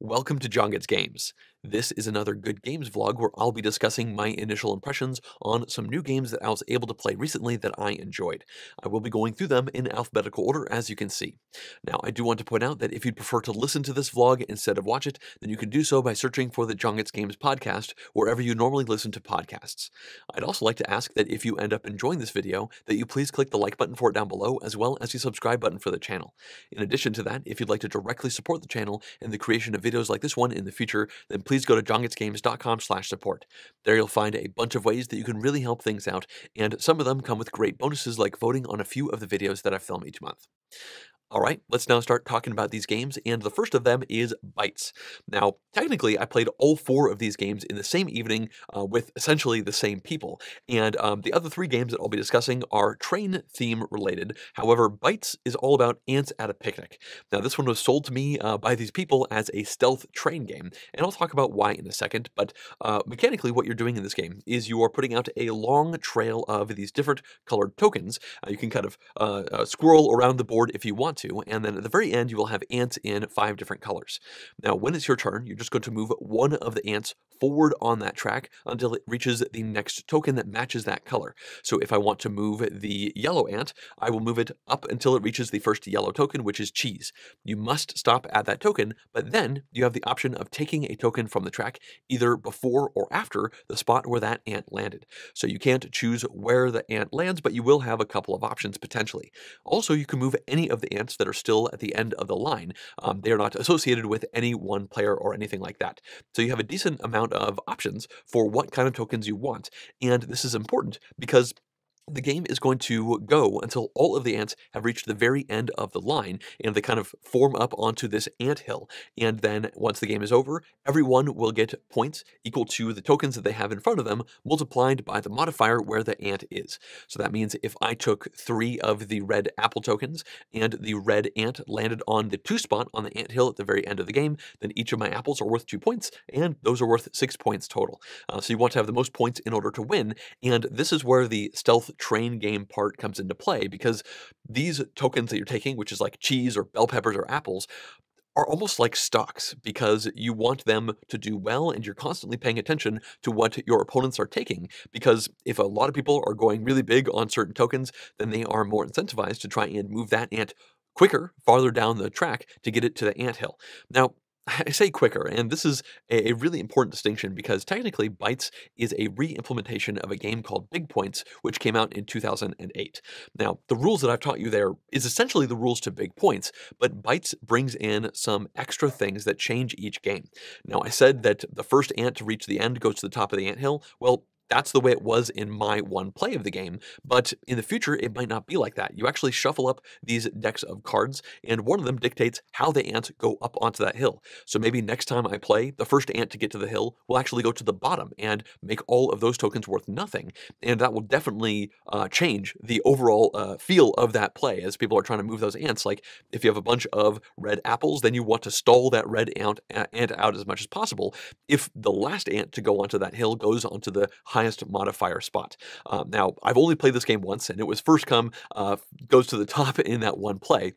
Welcome to Jon Gets Games. This is another Good Games vlog where I'll be discussing my initial impressions on some new games that I was able to play recently that I enjoyed. I will be going through them in alphabetical order as you can see. Now, I do want to point out that if you'd prefer to listen to this vlog instead of watch it, then you can do so by searching for the Jon Gets Games podcast wherever you normally listen to podcasts. I'd also like to ask that if you end up enjoying this video, that you please click the like button for it down below as well as the subscribe button for the channel. In addition to that, if you'd like to directly support the channel and the creation of videos like this one in the future, then please go to johngetsgames.com slash support. There you'll find a bunch of ways that you can really help things out, and some of them come with great bonuses like voting on a few of the videos that I film each month. All right, let's now start talking about these games, and the first of them is Bites. Now, technically, I played all four of these games in the same evening uh, with essentially the same people, and um, the other three games that I'll be discussing are train theme related. However, Bites is all about ants at a picnic. Now, this one was sold to me uh, by these people as a stealth train game, and I'll talk about why in a second, but uh, mechanically, what you're doing in this game is you are putting out a long trail of these different colored tokens. Uh, you can kind of uh, uh, scroll around the board if you want to, and then at the very end you will have ants in five different colors. Now when it's your turn, you're just going to move one of the ants forward on that track until it reaches the next token that matches that color. So if I want to move the yellow ant, I will move it up until it reaches the first yellow token, which is cheese. You must stop at that token, but then you have the option of taking a token from the track either before or after the spot where that ant landed. So you can't choose where the ant lands, but you will have a couple of options potentially. Also, you can move any of the ants that are still at the end of the line. Um, they are not associated with any one player or anything like that. So you have a decent amount of options for what kind of tokens you want. And this is important because the game is going to go until all of the ants have reached the very end of the line and they kind of form up onto this ant hill. And then once the game is over, everyone will get points equal to the tokens that they have in front of them multiplied by the modifier where the ant is. So that means if I took three of the red apple tokens and the red ant landed on the two spot on the ant hill at the very end of the game, then each of my apples are worth two points and those are worth six points total. Uh, so you want to have the most points in order to win. And this is where the stealth train game part comes into play because these tokens that you're taking, which is like cheese or bell peppers or apples, are almost like stocks because you want them to do well and you're constantly paying attention to what your opponents are taking. Because if a lot of people are going really big on certain tokens, then they are more incentivized to try and move that ant quicker, farther down the track to get it to the ant hill. Now, I say quicker, and this is a really important distinction because technically Bites is a re-implementation of a game called Big Points, which came out in 2008. Now, the rules that I've taught you there is essentially the rules to Big Points, but Bites brings in some extra things that change each game. Now, I said that the first ant to reach the end goes to the top of the ant hill. Well, that's the way it was in my one play of the game, but in the future it might not be like that. You actually shuffle up these decks of cards, and one of them dictates how the ants go up onto that hill. So maybe next time I play, the first ant to get to the hill will actually go to the bottom and make all of those tokens worth nothing, and that will definitely uh, change the overall uh, feel of that play as people are trying to move those ants. Like if you have a bunch of red apples, then you want to stall that red ant, ant out as much as possible. If the last ant to go onto that hill goes onto the highest modifier spot. Um, now, I've only played this game once, and it was first come, uh, goes to the top in that one play.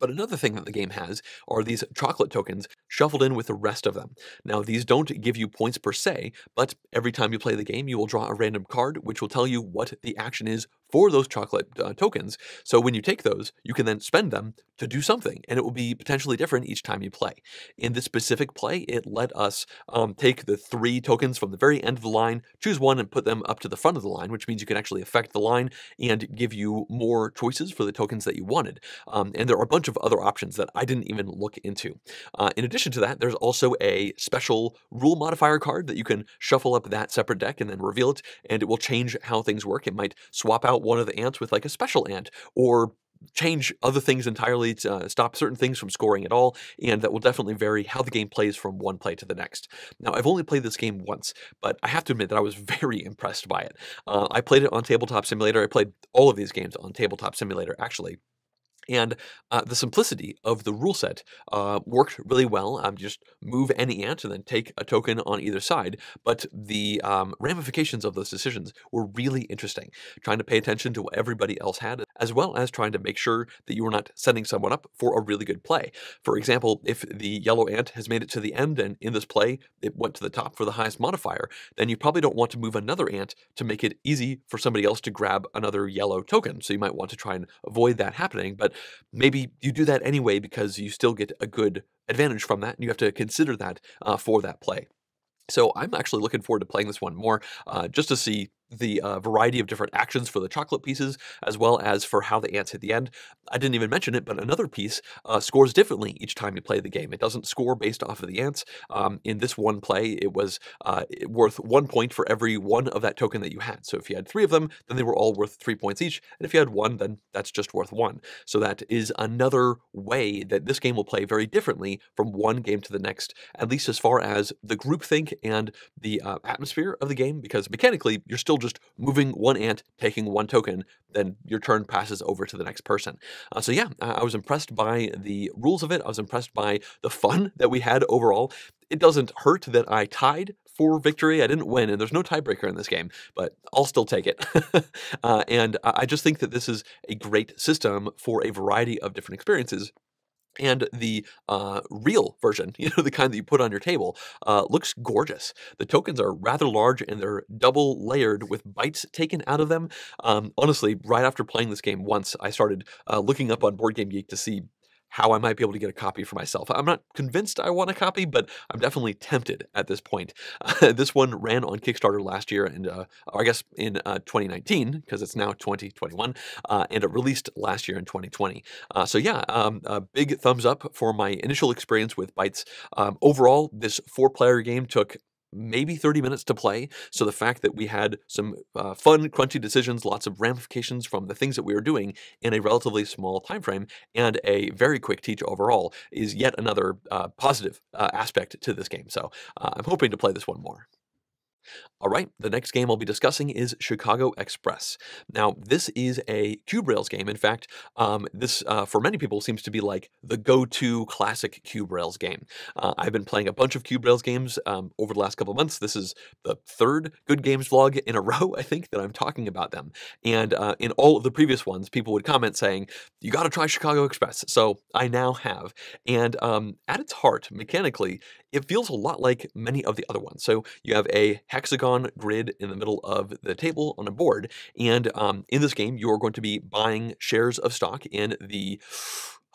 But another thing that the game has are these chocolate tokens shuffled in with the rest of them. Now, these don't give you points per se, but every time you play the game, you will draw a random card which will tell you what the action is for those chocolate uh, tokens. So when you take those, you can then spend them to do something, and it will be potentially different each time you play. In this specific play, it let us um, take the three tokens from the very end of the line, choose one and put them up to the front of the line, which means you can actually affect the line and give you more choices for the tokens that you wanted. Um, and there are a bunch of other options that I didn't even look into. Uh, in addition to that, there's also a special rule modifier card that you can shuffle up that separate deck and then reveal it, and it will change how things work. It might swap out one of the ants with like a special ant or change other things entirely to uh, stop certain things from scoring at all, and that will definitely vary how the game plays from one play to the next. Now, I've only played this game once, but I have to admit that I was very impressed by it. Uh, I played it on Tabletop Simulator. I played all of these games on Tabletop Simulator, actually. And uh, the simplicity of the rule set uh, worked really well. Um, just move any ant and then take a token on either side. But the um, ramifications of those decisions were really interesting. Trying to pay attention to what everybody else had, as well as trying to make sure that you were not setting someone up for a really good play. For example, if the yellow ant has made it to the end and in this play it went to the top for the highest modifier, then you probably don't want to move another ant to make it easy for somebody else to grab another yellow token. So you might want to try and avoid that happening. But maybe you do that anyway because you still get a good advantage from that, and you have to consider that uh, for that play. So I'm actually looking forward to playing this one more, uh, just to see the uh, variety of different actions for the chocolate pieces, as well as for how the ants hit the end. I didn't even mention it, but another piece uh, scores differently each time you play the game. It doesn't score based off of the ants. Um, in this one play, it was uh, worth one point for every one of that token that you had. So if you had three of them, then they were all worth three points each. And if you had one, then that's just worth one. So that is another way that this game will play very differently from one game to the next, at least as far as the groupthink and the uh, atmosphere of the game, because mechanically, you're still just moving one ant, taking one token, then your turn passes over to the next person. Uh, so yeah, I was impressed by the rules of it. I was impressed by the fun that we had overall. It doesn't hurt that I tied for victory. I didn't win, and there's no tiebreaker in this game, but I'll still take it. uh, and I just think that this is a great system for a variety of different experiences and the uh, real version, you know, the kind that you put on your table, uh, looks gorgeous. The tokens are rather large and they're double layered with bites taken out of them. Um, honestly, right after playing this game once, I started uh, looking up on Board Game Geek to see how I might be able to get a copy for myself. I'm not convinced I want a copy, but I'm definitely tempted at this point. Uh, this one ran on Kickstarter last year, and uh, I guess in uh, 2019 because it's now 2021, uh, and it released last year in 2020. Uh, so yeah, um, a big thumbs up for my initial experience with Bites. Um, overall, this four-player game took maybe 30 minutes to play. So the fact that we had some uh, fun, crunchy decisions, lots of ramifications from the things that we were doing in a relatively small time frame, and a very quick teach overall is yet another uh, positive uh, aspect to this game. So uh, I'm hoping to play this one more. All right, the next game I'll be discussing is Chicago Express. Now, this is a Cube Rails game. In fact, um, this, uh, for many people, seems to be like the go-to classic Cube Rails game. Uh, I've been playing a bunch of Cube Rails games um, over the last couple months. This is the third Good Games vlog in a row, I think, that I'm talking about them. And uh, in all of the previous ones, people would comment saying, you got to try Chicago Express. So I now have. And um, at its heart, mechanically, it feels a lot like many of the other ones. So you have a hexagon grid in the middle of the table on a board, and um, in this game, you are going to be buying shares of stock in the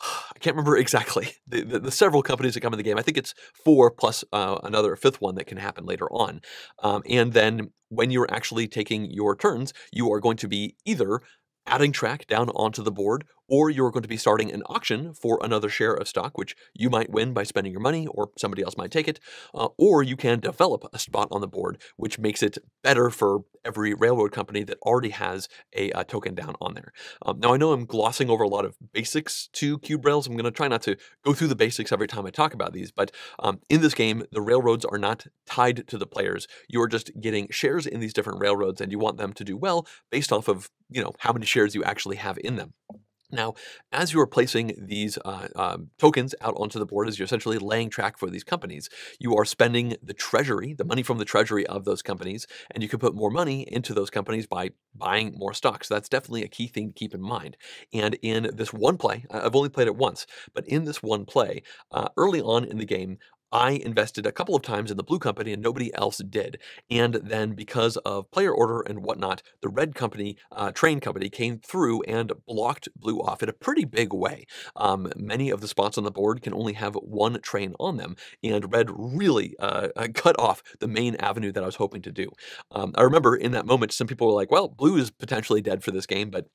I can't remember exactly the, the, the, several companies that come in the game. I think it's four plus uh, another fifth one that can happen later on. Um, and then when you're actually taking your turns, you are going to be either adding track down onto the board or you're going to be starting an auction for another share of stock, which you might win by spending your money, or somebody else might take it, uh, or you can develop a spot on the board, which makes it better for every railroad company that already has a, a token down on there. Um, now, I know I'm glossing over a lot of basics to Cube Rails. I'm going to try not to go through the basics every time I talk about these, but um, in this game, the railroads are not tied to the players. You're just getting shares in these different railroads, and you want them to do well based off of you know how many shares you actually have in them. Now, as you are placing these uh, um, tokens out onto the board, as you're essentially laying track for these companies, you are spending the treasury, the money from the treasury of those companies, and you can put more money into those companies by buying more stocks. So that's definitely a key thing to keep in mind. And in this one play, I've only played it once, but in this one play, uh, early on in the game, I invested a couple of times in the blue company and nobody else did. And then because of player order and whatnot, the red company, uh, train company, came through and blocked blue off in a pretty big way. Um, many of the spots on the board can only have one train on them, and red really uh, uh cut off the main avenue that I was hoping to do. Um, I remember in that moment, some people were like, well, blue is potentially dead for this game, but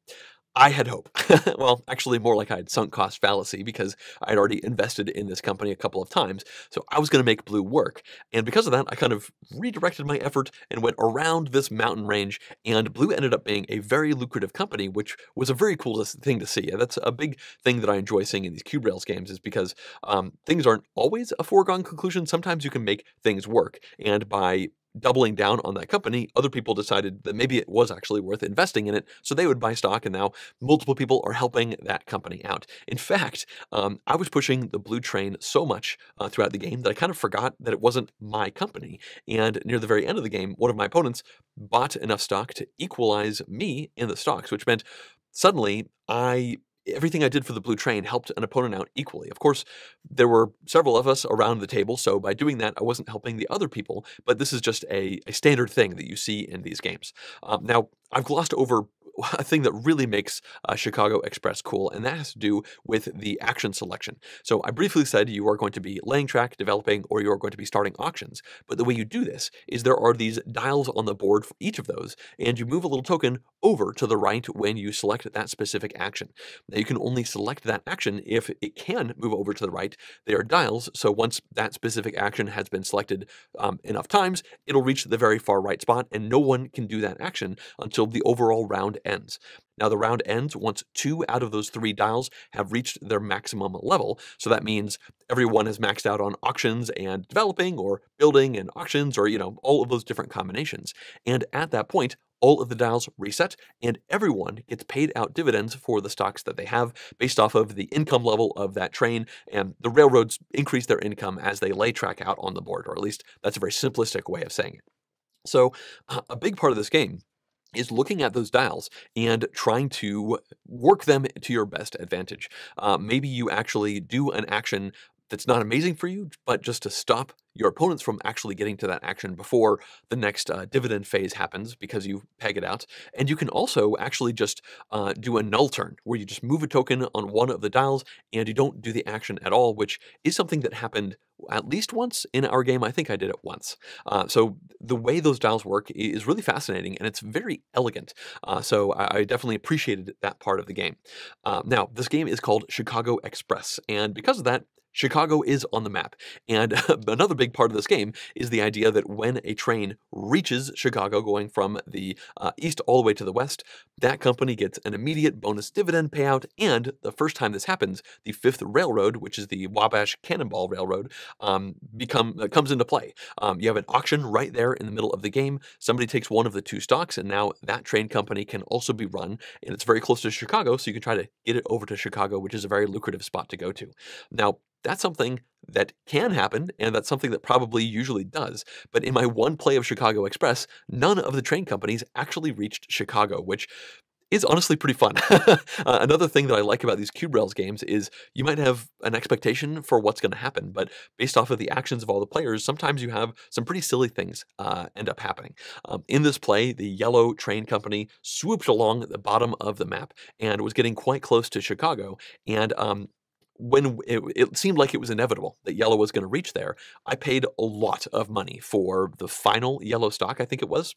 I had hope. well, actually, more like I had sunk cost fallacy because I had already invested in this company a couple of times. So I was going to make blue work. And because of that, I kind of redirected my effort and went around this mountain range. And blue ended up being a very lucrative company, which was a very cool thing to see. And that's a big thing that I enjoy seeing in these Cube Rails games is because um, things aren't always a foregone conclusion. Sometimes you can make things work. And by doubling down on that company, other people decided that maybe it was actually worth investing in it, so they would buy stock, and now multiple people are helping that company out. In fact, um, I was pushing the blue train so much uh, throughout the game that I kind of forgot that it wasn't my company. And near the very end of the game, one of my opponents bought enough stock to equalize me in the stocks, which meant suddenly I everything I did for the blue train helped an opponent out equally. Of course, there were several of us around the table, so by doing that, I wasn't helping the other people, but this is just a, a standard thing that you see in these games. Um, now, I've glossed over a thing that really makes uh, Chicago Express cool, and that has to do with the action selection. So I briefly said you are going to be laying track, developing, or you are going to be starting auctions. But the way you do this is there are these dials on the board for each of those, and you move a little token over to the right when you select that specific action. Now you can only select that action if it can move over to the right. They are dials, so once that specific action has been selected um, enough times, it'll reach the very far right spot, and no one can do that action until the overall round ends. Now, the round ends once two out of those three dials have reached their maximum level. So that means everyone has maxed out on auctions and developing, or building and auctions, or, you know, all of those different combinations. And at that point, all of the dials reset, and everyone gets paid out dividends for the stocks that they have based off of the income level of that train. And the railroads increase their income as they lay track out on the board, or at least that's a very simplistic way of saying it. So, uh, a big part of this game is looking at those dials and trying to work them to your best advantage. Uh, maybe you actually do an action that's not amazing for you, but just to stop your opponents from actually getting to that action before the next uh, dividend phase happens because you peg it out. And you can also actually just uh, do a null turn where you just move a token on one of the dials and you don't do the action at all, which is something that happened at least once in our game. I think I did it once. Uh, so the way those dials work is really fascinating and it's very elegant. Uh, so I, I, definitely appreciated that part of the game. Uh, now, this game is called Chicago Express, and because of that, Chicago is on the map. And another big part of this game is the idea that when a train reaches Chicago going from the uh, east all the way to the west, that company gets an immediate bonus dividend payout. And the first time this happens, the Fifth Railroad, which is the Wabash Cannonball Railroad, um, become uh, comes into play. Um, you have an auction right there in the middle of the game. Somebody takes one of the two stocks, and now that train company can also be run. And it's very close to Chicago, so you can try to get it over to Chicago, which is a very lucrative spot to go to. Now, that's something that can happen, and that's something that probably usually does. But in my one play of Chicago Express, none of the train companies actually reached Chicago, which is honestly pretty fun. uh, another thing that I like about these Cube Rails games is you might have an expectation for what's going to happen, but based off of the actions of all the players, sometimes you have some pretty silly things uh, end up happening. Um, in this play, the yellow train company swooped along the bottom of the map and was getting quite close to Chicago, and um, when it, it, seemed like it was inevitable that yellow was going to reach there, I paid a lot of money for the final yellow stock, I think it was.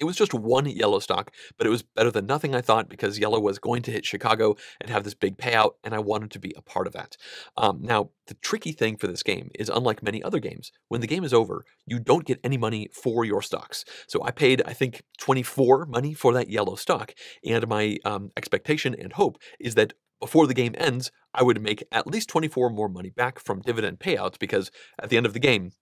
It was just one yellow stock, but it was better than nothing, I thought, because yellow was going to hit Chicago and have this big payout, and I wanted to be a part of that. Um, now, the tricky thing for this game is unlike many other games, when the game is over, you don't get any money for your stocks. So I paid, I think, 24 money for that yellow stock, and my um, expectation and hope is that before the game ends, I would make at least 24 more money back from dividend payouts because at the end of the game,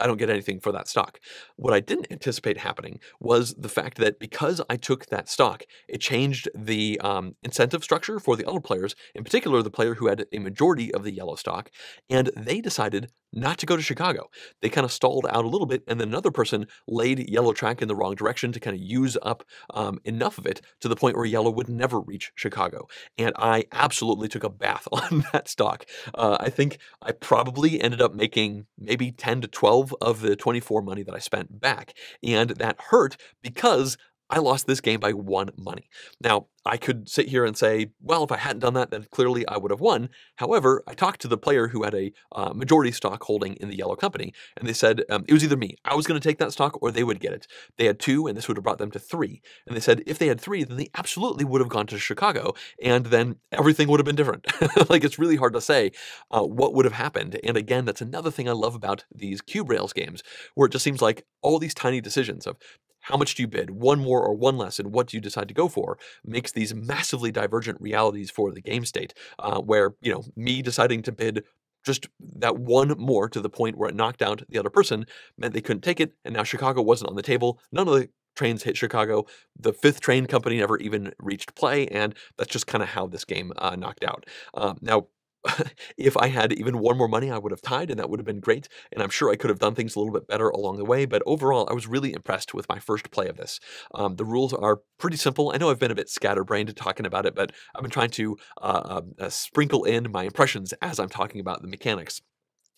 I don't get anything for that stock. What I didn't anticipate happening was the fact that because I took that stock, it changed the um, incentive structure for the other players, in particular the player who had a majority of the yellow stock, and they decided not to go to Chicago. They kind of stalled out a little bit, and then another person laid yellow track in the wrong direction to kind of use up um, enough of it to the point where yellow would never reach Chicago. And I absolutely took a bath on that stock. Uh, I think I probably ended up making maybe 10 to 12 of the 24 money that I spent back. And that hurt because I lost this game by one money. Now, I could sit here and say, well, if I hadn't done that, then clearly I would have won. However, I talked to the player who had a uh, majority stock holding in the yellow company, and they said um, it was either me. I was going to take that stock or they would get it. They had two, and this would have brought them to three. And they said if they had three, then they absolutely would have gone to Chicago, and then everything would have been different. like, it's really hard to say uh, what would have happened. And again, that's another thing I love about these Cube Rails games, where it just seems like all these tiny decisions of how much do you bid? One more or one less, and what do you decide to go for? Makes these massively divergent realities for the game state, uh, where, you know, me deciding to bid just that one more to the point where it knocked out the other person meant they couldn't take it, and now Chicago wasn't on the table. None of the trains hit Chicago. The fifth train company never even reached play, and that's just kind of how this game uh, knocked out. Um, now, if I had even one more money, I would have tied, and that would have been great. And I'm sure I could have done things a little bit better along the way. But overall, I was really impressed with my first play of this. Um, the rules are pretty simple. I know I've been a bit scatterbrained talking about it, but I've been trying to uh, um, uh, sprinkle in my impressions as I'm talking about the mechanics.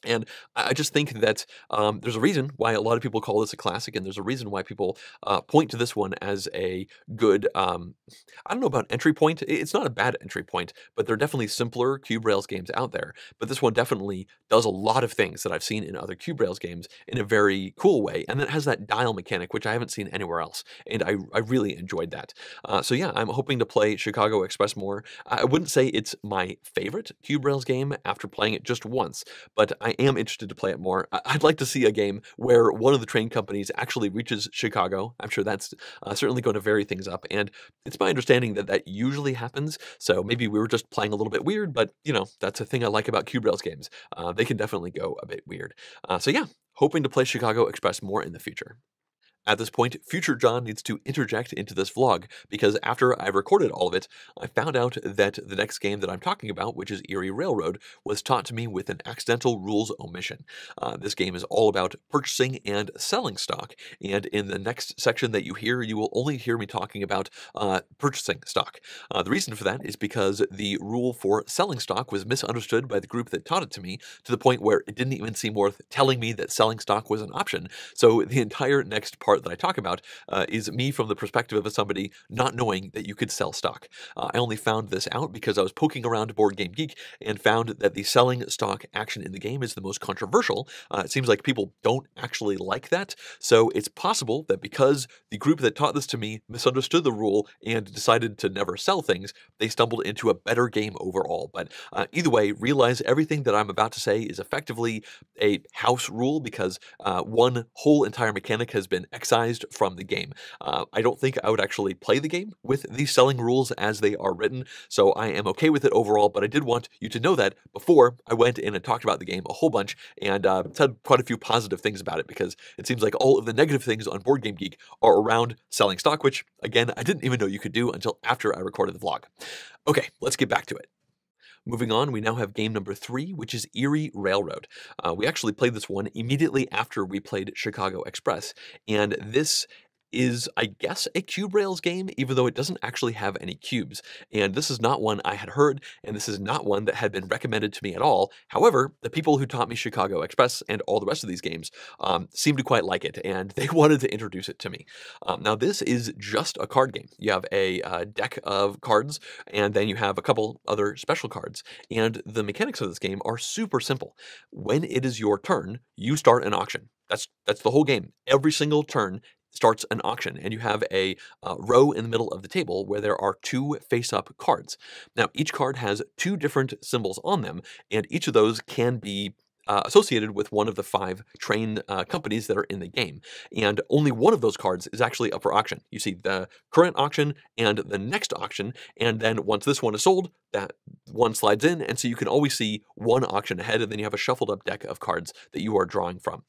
And I just think that um, there's a reason why a lot of people call this a classic, and there's a reason why people uh, point to this one as a good. Um, I don't know about entry point. It's not a bad entry point, but there are definitely simpler Cube Rails games out there. But this one definitely does a lot of things that I've seen in other Cube Rails games in a very cool way, and it has that dial mechanic, which I haven't seen anywhere else, and I, I really enjoyed that. Uh, so yeah, I'm hoping to play Chicago Express more. I wouldn't say it's my favorite Cube Rails game after playing it just once, but I am interested to play it more. I'd like to see a game where one of the train companies actually reaches Chicago. I'm sure that's uh, certainly going to vary things up. And it's my understanding that that usually happens. So maybe we were just playing a little bit weird, but you know, that's a thing I like about Cube Rails games. Uh, they can definitely go a bit weird. Uh, so yeah, hoping to play Chicago Express more in the future. At this point, future Jon needs to interject into this vlog, because after I recorded all of it, I found out that the next game that I'm talking about, which is Erie Railroad, was taught to me with an accidental rules omission. Uh, this game is all about purchasing and selling stock, and in the next section that you hear, you will only hear me talking about uh, purchasing stock. Uh, the reason for that is because the rule for selling stock was misunderstood by the group that taught it to me, to the point where it didn't even seem worth telling me that selling stock was an option, so the entire next part part that I talk about uh, is me from the perspective of somebody not knowing that you could sell stock. Uh, I only found this out because I was poking around Board Game Geek and found that the selling stock action in the game is the most controversial. Uh, it seems like people don't actually like that, so it's possible that because the group that taught this to me misunderstood the rule and decided to never sell things, they stumbled into a better game overall. But uh, either way, realize everything that I'm about to say is effectively a house rule because uh, one whole entire mechanic has been excised from the game. Uh, I don't think I would actually play the game with these selling rules as they are written, so I am okay with it overall, but I did want you to know that before I went in and talked about the game a whole bunch and uh, said quite a few positive things about it because it seems like all of the negative things on Board Game Geek are around selling stock, which, again, I didn't even know you could do until after I recorded the vlog. Okay, let's get back to it. Moving on, we now have game number three, which is Erie Railroad. Uh, we actually played this one immediately after we played Chicago Express, and this is, I guess, a Cube Rails game, even though it doesn't actually have any cubes. And this is not one I had heard, and this is not one that had been recommended to me at all. However, the people who taught me Chicago Express and all the rest of these games um, seemed to quite like it, and they wanted to introduce it to me. Um, now, this is just a card game. You have a uh, deck of cards, and then you have a couple other special cards. And the mechanics of this game are super simple. When it is your turn, you start an auction. That's that's the whole game. Every single turn, starts an auction and you have a uh, row in the middle of the table where there are two face-up cards. Now each card has two different symbols on them and each of those can be uh, associated with one of the five train uh, companies that are in the game. And only one of those cards is actually up for auction. You see the current auction and the next auction, and then once this one is sold, that one slides in, and so you can always see one auction ahead, and then you have a shuffled up deck of cards that you are drawing from.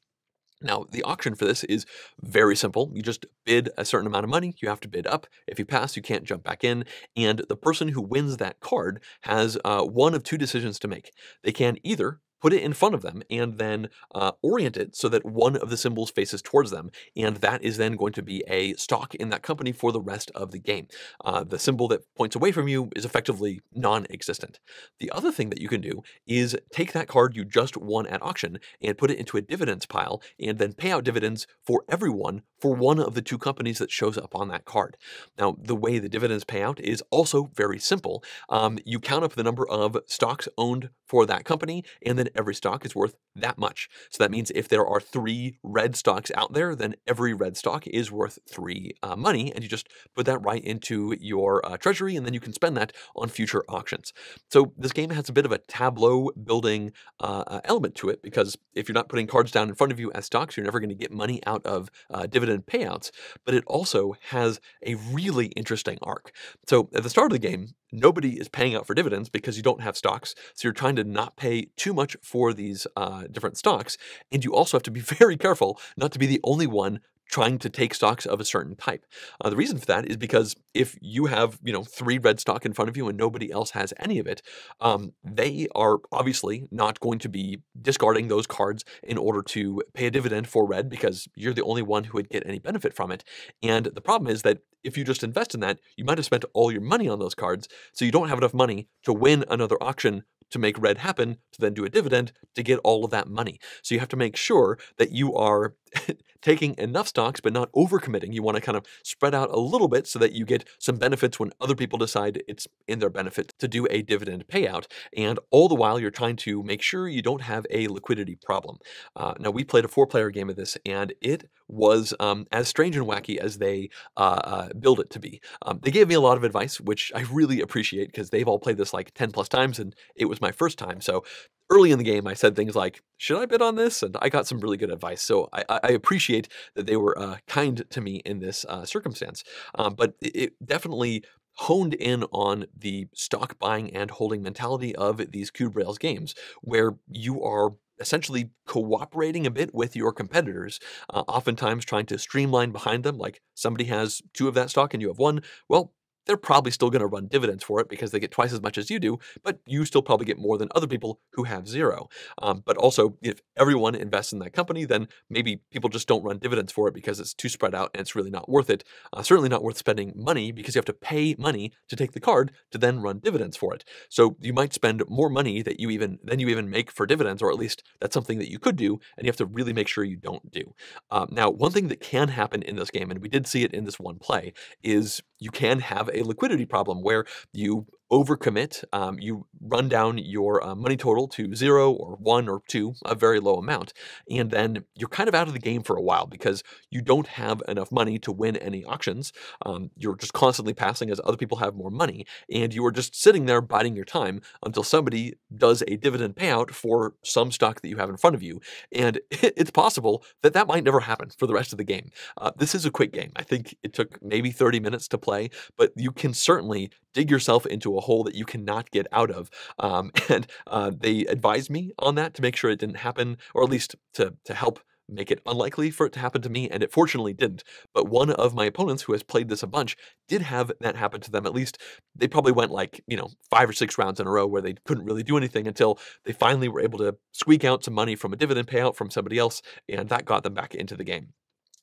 Now, the auction for this is very simple. You just bid a certain amount of money. You have to bid up. If you pass, you can't jump back in. And the person who wins that card has uh, one of two decisions to make. They can either put it in front of them and then uh, orient it so that one of the symbols faces towards them. And that is then going to be a stock in that company for the rest of the game. Uh, the symbol that points away from you is effectively non-existent. The other thing that you can do is take that card you just won at auction and put it into a dividends pile and then pay out dividends for everyone for one of the two companies that shows up on that card. Now, the way the dividends pay out is also very simple. Um, you count up the number of stocks owned for that company, and then every stock is worth that much. So that means if there are three red stocks out there, then every red stock is worth three uh, money, and you just put that right into your uh, treasury, and then you can spend that on future auctions. So this game has a bit of a tableau building uh, uh element to it, because if you're not putting cards down in front of you as stocks, you're never going to get money out of uh, dividend payouts, but it also has a really interesting arc. So at the start of the game, nobody is paying out for dividends because you don't have stocks. So you're trying to not pay too much for these uh, different stocks. And you also have to be very careful not to be the only one trying to take stocks of a certain type. Uh, the reason for that is because if you have, you know, three red stock in front of you and nobody else has any of it, um, they are obviously not going to be discarding those cards in order to pay a dividend for red because you're the only one who would get any benefit from it. And the problem is that if you just invest in that, you might have spent all your money on those cards, so you don't have enough money to win another auction to make red happen to then do a dividend to get all of that money. So you have to make sure that you are taking enough stocks but not overcommitting. You want to kind of spread out a little bit so that you get some benefits when other people decide it's in their benefit to do a dividend payout. And all the while, you're trying to make sure you don't have a liquidity problem. Uh, now, we played a four player game of this, and it was um, as strange and wacky as they uh, uh, build it to be. Um, they gave me a lot of advice, which I really appreciate because they've all played this like 10 plus times, and it was my first time. So early in the game, I said things like, should I bid on this? And I got some really good advice. So I, I appreciate that they were uh, kind to me in this uh, circumstance. Um, but it, it definitely honed in on the stock buying and holding mentality of these Cube Rails games, where you are essentially cooperating a bit with your competitors, uh, oftentimes trying to streamline behind them. Like somebody has two of that stock and you have one. Well, they're probably still going to run dividends for it because they get twice as much as you do, but you still probably get more than other people who have zero. Um, but also, if everyone invests in that company, then maybe people just don't run dividends for it because it's too spread out and it's really not worth it. Uh, certainly not worth spending money because you have to pay money to take the card to then run dividends for it. So you might spend more money that you even than you even make for dividends, or at least that's something that you could do, and you have to really make sure you don't do. Um, now, one thing that can happen in this game, and we did see it in this one play, is you can have a liquidity problem where you overcommit, um, you run down your uh, money total to zero or one or two, a very low amount, and then you're kind of out of the game for a while because you don't have enough money to win any auctions. Um, you're just constantly passing as other people have more money, and you are just sitting there biding your time until somebody does a dividend payout for some stock that you have in front of you. And it's possible that that might never happen for the rest of the game. Uh, this is a quick game. I think it took maybe 30 minutes to play, but you can certainly dig yourself into a hole that you cannot get out of. Um, and uh, they advised me on that to make sure it didn't happen, or at least to to help make it unlikely for it to happen to me, and it fortunately didn't. But one of my opponents who has played this a bunch did have that happen to them. At least they probably went like, you know, five or six rounds in a row where they couldn't really do anything until they finally were able to squeak out some money from a dividend payout from somebody else, and that got them back into the game.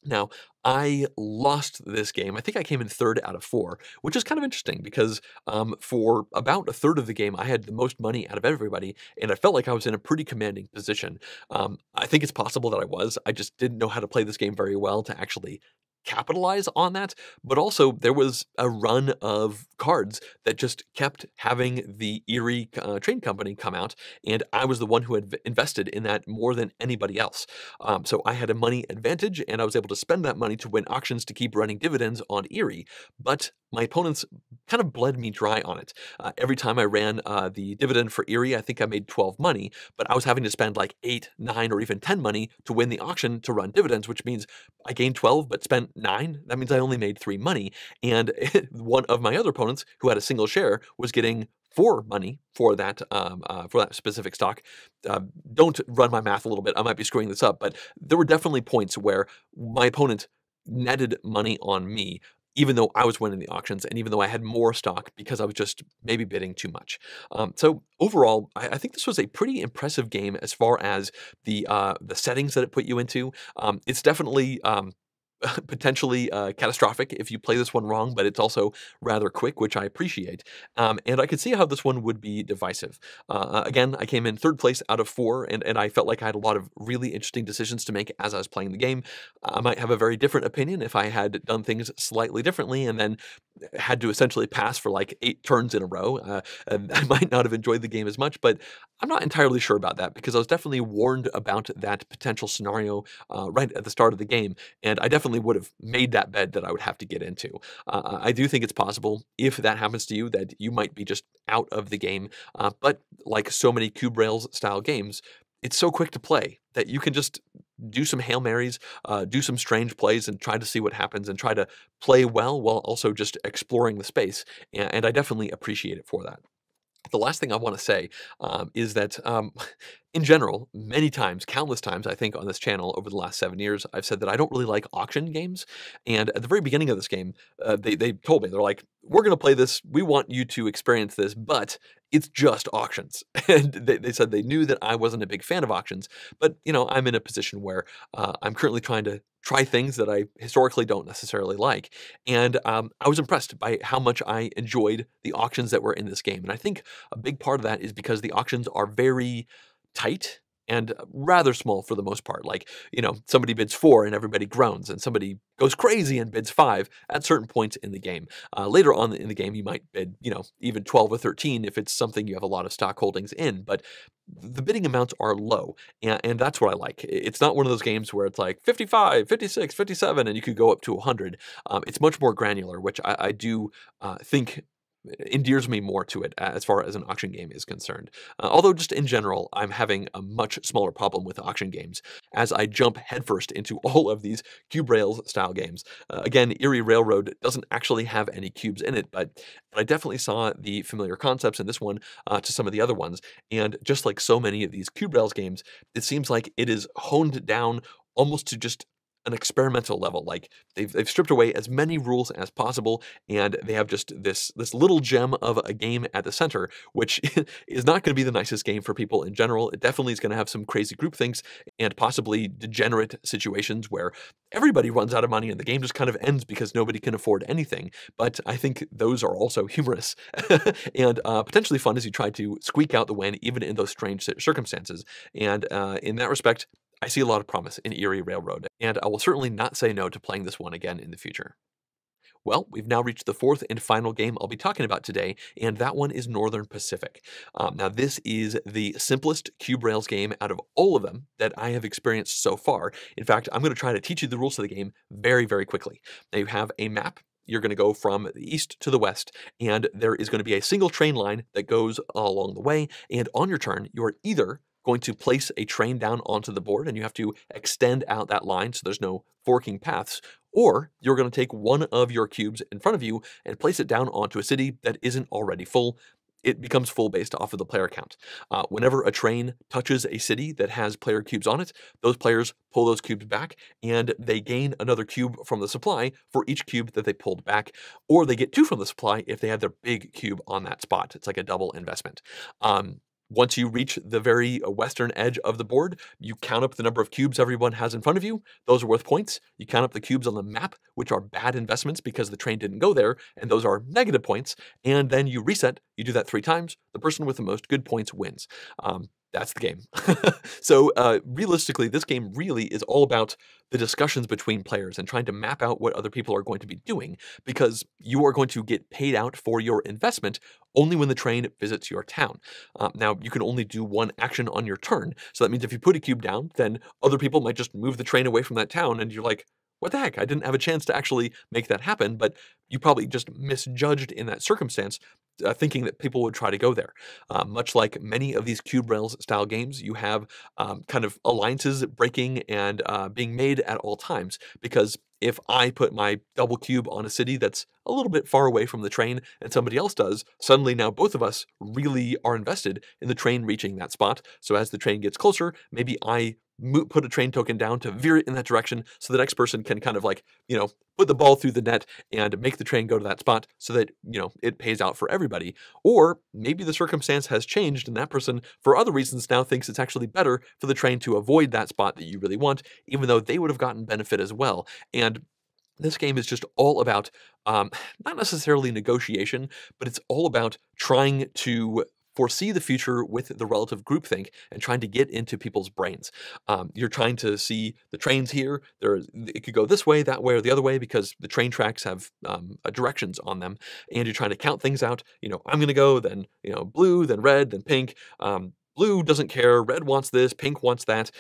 Now, I lost this game. I think I came in third out of four, which is kind of interesting because um, for about a third of the game, I had the most money out of everybody, and I felt like I was in a pretty commanding position. Um, I think it's possible that I was. I just didn't know how to play this game very well to actually capitalize on that, but also there was a run of cards that just kept having the Erie uh, Train Company come out, and I was the one who had invested in that more than anybody else. Um, so I had a money advantage, and I was able to spend that money to win auctions to keep running dividends on Erie. But my opponents kind of bled me dry on it. Uh, every time I ran uh, the dividend for Erie, I think I made 12 money, but I was having to spend like 8, 9, or even 10 money to win the auction to run dividends, which means I gained 12 but spent nine. That means I only made three money. And one of my other opponents, who had a single share, was getting four money for that um, uh, for that specific stock. Uh, don't run my math a little bit. I might be screwing this up, but there were definitely points where my opponent netted money on me even though I was winning the auctions and even though I had more stock because I was just maybe bidding too much. Um, so overall, I, I, think this was a pretty impressive game as far as the uh, the settings that it put you into. Um, it's definitely um, potentially uh, catastrophic if you play this one wrong, but it's also rather quick, which I appreciate. Um, and I could see how this one would be divisive. Uh, uh, again, I came in third place out of four, and, and I felt like I had a lot of really interesting decisions to make as I was playing the game. I might have a very different opinion if I had done things slightly differently and then had to essentially pass for like eight turns in a row. Uh, I might not have enjoyed the game as much, but I'm not entirely sure about that because I was definitely warned about that potential scenario uh, right at the start of the game, and I definitely would have made that bed that I would have to get into. Uh, I do think it's possible if that happens to you that you might be just out of the game, uh, but like so many Cube Rails style games, it's so quick to play that you can just do some Hail Marys, uh, do some strange plays, and try to see what happens and try to play well while also just exploring the space. And I definitely appreciate it for that. The last thing I want to say um, is that, um, in general, many times, countless times, I think on this channel over the last seven years, I've said that I don't really like auction games. And at the very beginning of this game, uh, they, they told me, they're like, we're going to play this. We want you to experience this, but it's just auctions. And they, they said they knew that I wasn't a big fan of auctions, but you know, I'm in a position where uh, I'm currently trying to try things that I historically don't necessarily like. And um, I was impressed by how much I enjoyed the auctions that were in this game. And I think a big part of that is because the auctions are very tight and rather small for the most part. Like, you know, somebody bids four and everybody groans, and somebody goes crazy and bids five at certain points in the game. Uh, later on in the game, you might bid, you know, even 12 or 13 if it's something you have a lot of stock holdings in, but the bidding amounts are low, and, and that's what I like. It's not one of those games where it's like 55, 56, 57, and you could go up to 100. Um, it's much more granular, which I, I do uh, think endears me more to it as far as an auction game is concerned. Uh, although just in general, I'm having a much smaller problem with auction games as I jump headfirst into all of these cube rails style games. Uh, again, Erie Railroad doesn't actually have any cubes in it, but, but I definitely saw the familiar concepts in this one uh, to some of the other ones. And just like so many of these cube rails games, it seems like it is honed down almost to just an experimental level. Like they've, they've stripped away as many rules as possible, and they have just this this little gem of a game at the center, which is not going to be the nicest game for people in general. It definitely is going to have some crazy group things and possibly degenerate situations where everybody runs out of money and the game just kind of ends because nobody can afford anything. But I think those are also humorous and uh, potentially fun as you try to squeak out the win even in those strange circumstances. And uh, in that respect, I see a lot of promise in Erie Railroad, and I will certainly not say no to playing this one again in the future. Well, we've now reached the fourth and final game I'll be talking about today, and that one is Northern Pacific. Um, now, this is the simplest Cube Rails game out of all of them that I have experienced so far. In fact, I'm going to try to teach you the rules of the game very, very quickly. Now, you have a map you're going to go from the east to the west, and there is going to be a single train line that goes along the way. And on your turn, you're either going to place a train down onto the board and you have to extend out that line so there's no forking paths. Or you're going to take one of your cubes in front of you and place it down onto a city that isn't already full. It becomes full based off of the player count. Uh, whenever a train touches a city that has player cubes on it, those players pull those cubes back and they gain another cube from the supply for each cube that they pulled back, or they get two from the supply if they have their big cube on that spot. It's like a double investment. Um, once you reach the very uh, western edge of the board, you count up the number of cubes everyone has in front of you. Those are worth points. You count up the cubes on the map, which are bad investments because the train didn't go there, and those are negative points. And then you reset. You do that three times. The person with the most good points wins. Um, that's the game. so uh, realistically, this game really is all about the discussions between players and trying to map out what other people are going to be doing because you are going to get paid out for your investment only when the train visits your town. Um, now, you can only do one action on your turn. So that means if you put a cube down, then other people might just move the train away from that town and you're like, what the heck? I didn't have a chance to actually make that happen, but you probably just misjudged in that circumstance, uh, thinking that people would try to go there. Uh, much like many of these Cube Rails style games, you have um, kind of alliances breaking and uh, being made at all times because if I put my double cube on a city that's a little bit far away from the train and somebody else does, suddenly now both of us really are invested in the train reaching that spot. So as the train gets closer, maybe I put a train token down to veer it in that direction so the next person can kind of like, you know, put the ball through the net and make the train go to that spot so that, you know, it pays out for everybody. Or maybe the circumstance has changed and that person, for other reasons, now thinks it's actually better for the train to avoid that spot that you really want, even though they would have gotten benefit as well. And this game is just all about um, not necessarily negotiation, but it's all about trying to foresee the future with the relative groupthink and trying to get into people's brains. Um, you're trying to see the trains here. There, it could go this way, that way, or the other way because the train tracks have um, directions on them, and you're trying to count things out. You know, I'm going to go, then you know, blue, then red, then pink. Um, blue doesn't care, red wants this, pink wants that.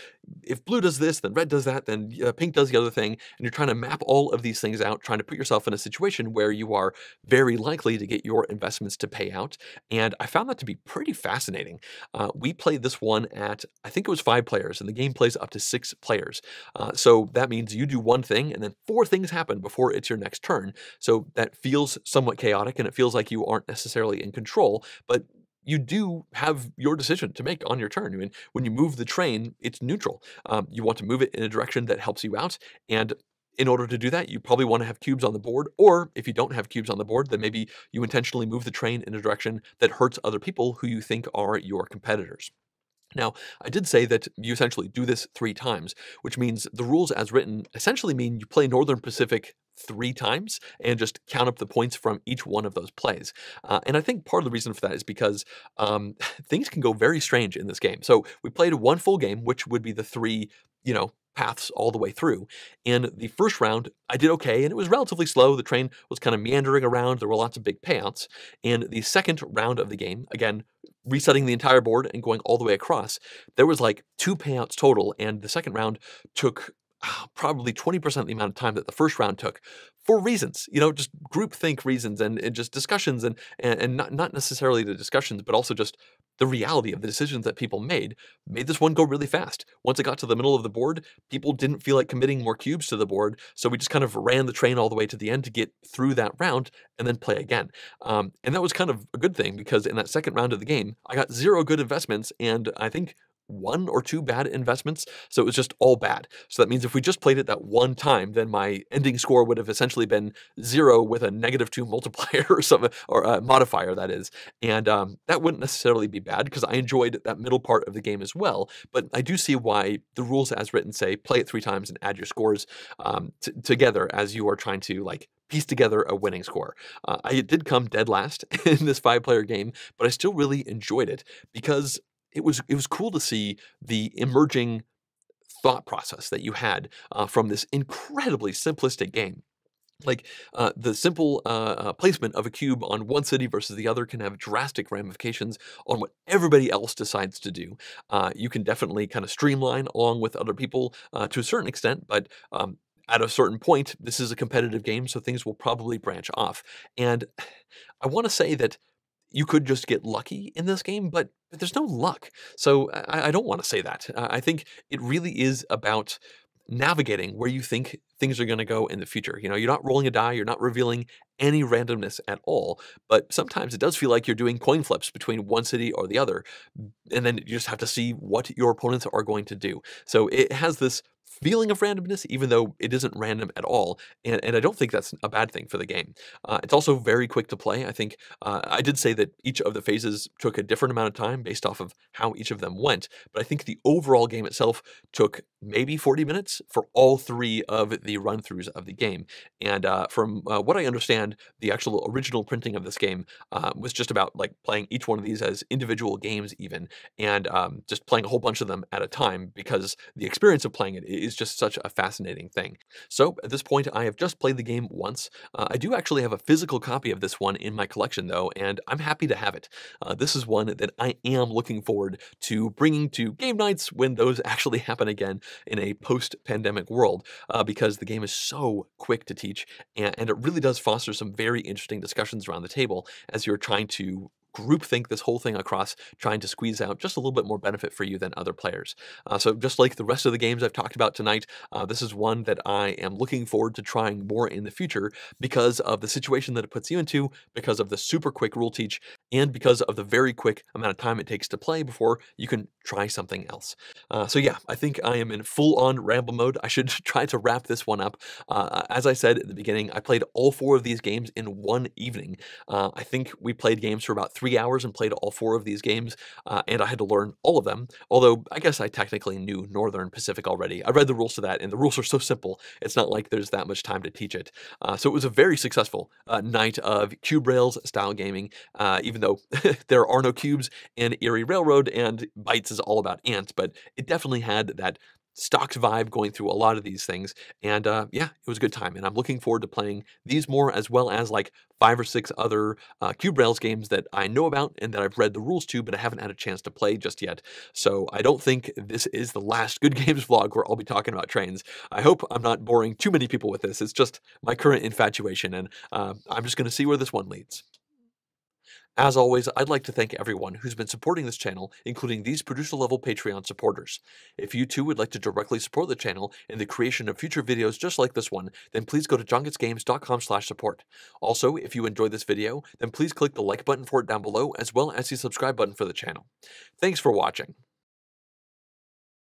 If blue does this, then red does that, then uh, pink does the other thing. And you're trying to map all of these things out, trying to put yourself in a situation where you are very likely to get your investments to pay out. And I found that to be pretty fascinating. Uh, we played this one at, I think it was five players, and the game plays up to six players. Uh, so that means you do one thing, and then four things happen before it's your next turn. So that feels somewhat chaotic, and it feels like you aren't necessarily in control, but you do have your decision to make on your turn. I mean, when you move the train, it's neutral. Um, you want to move it in a direction that helps you out, and in order to do that, you probably want to have cubes on the board, or if you don't have cubes on the board, then maybe you intentionally move the train in a direction that hurts other people who you think are your competitors. Now, I did say that you essentially do this three times, which means the rules as written essentially mean you play Northern Pacific three times and just count up the points from each one of those plays. Uh, and I think part of the reason for that is because um, things can go very strange in this game. So we played one full game, which would be the three, you know, paths all the way through. In the first round, I did okay, and it was relatively slow. The train was kind of meandering around. There were lots of big payouts. In the second round of the game, again, resetting the entire board and going all the way across, there was like two payouts total, and the second round took probably 20% the amount of time that the first round took for reasons, you know, just groupthink reasons and, and just discussions and, and, and not, not necessarily the discussions, but also just the reality of the decisions that people made made this one go really fast. Once it got to the middle of the board, people didn't feel like committing more cubes to the board, so we just kind of ran the train all the way to the end to get through that round and then play again. Um, and that was kind of a good thing because in that second round of the game, I got zero good investments, and I think one or two bad investments. So it was just all bad. So that means if we just played it that one time, then my ending score would have essentially been zero with a negative two multiplier or something, or a modifier, that is. And um, that wouldn't necessarily be bad because I enjoyed that middle part of the game as well. But I do see why the rules as written say play it three times and add your scores um, together as you are trying to like piece together a winning score. Uh, I did come dead last in this five player game, but I still really enjoyed it because it was it was cool to see the emerging thought process that you had uh, from this incredibly simplistic game. Like uh, the simple uh, uh, placement of a cube on one city versus the other can have drastic ramifications on what everybody else decides to do. Uh, you can definitely kind of streamline along with other people uh, to a certain extent, but um, at a certain point, this is a competitive game, so things will probably branch off. And I want to say that you could just get lucky in this game, but, but there's no luck. So I, I don't want to say that. Uh, I think it really is about navigating where you think things are going to go in the future. You know, you're not rolling a die, you're not revealing any randomness at all, but sometimes it does feel like you're doing coin flips between one city or the other, and then you just have to see what your opponents are going to do. So it has this feeling of randomness, even though it isn't random at all. And, and I don't think that's a bad thing for the game. Uh, it's also very quick to play. I think uh, I did say that each of the phases took a different amount of time based off of how each of them went, but I think the overall game itself took maybe 40 minutes for all three of the run throughs of the game. And uh, from uh, what I understand, the actual original printing of this game uh, was just about like playing each one of these as individual games, even, and um, just playing a whole bunch of them at a time because the experience of playing it is just such a fascinating thing. So at this point, I have just played the game once. Uh, I do actually have a physical copy of this one in my collection, though, and I'm happy to have it. Uh, this is one that I am looking forward to bringing to game nights when those actually happen again in a post-pandemic world, uh, because the game is so quick to teach, and, and it really does foster some very interesting discussions around the table as you're trying to groupthink this whole thing across, trying to squeeze out just a little bit more benefit for you than other players. Uh, so just like the rest of the games I've talked about tonight, uh, this is one that I am looking forward to trying more in the future because of the situation that it puts you into, because of the super quick rule teach, and because of the very quick amount of time it takes to play before you can try something else. Uh, so yeah, I think I am in full-on ramble mode. I should try to wrap this one up. Uh, as I said at the beginning, I played all four of these games in one evening. Uh, I think we played games for about three hours and played all four of these games, uh, and I had to learn all of them, although I guess I technically knew Northern Pacific already. I read the rules to that, and the rules are so simple, it's not like there's that much time to teach it. Uh, so it was a very successful uh, night of Cube Rails style gaming, uh, even though there are no cubes in Erie Railroad, and Bites is all about ants, but it definitely had that stocks vibe going through a lot of these things. And uh, yeah, it was a good time. And I'm looking forward to playing these more as well as like five or six other uh, Cube Rails games that I know about and that I've read the rules to, but I haven't had a chance to play just yet. So I don't think this is the last Good Games vlog where I'll be talking about trains. I hope I'm not boring too many people with this. It's just my current infatuation, and uh, I'm just going to see where this one leads. As always, I'd like to thank everyone who's been supporting this channel, including these producer-level Patreon supporters. If you too would like to directly support the channel in the creation of future videos just like this one, then please go to jongetsgames.com slash support. Also, if you enjoyed this video, then please click the like button for it down below, as well as the subscribe button for the channel. Thanks for watching.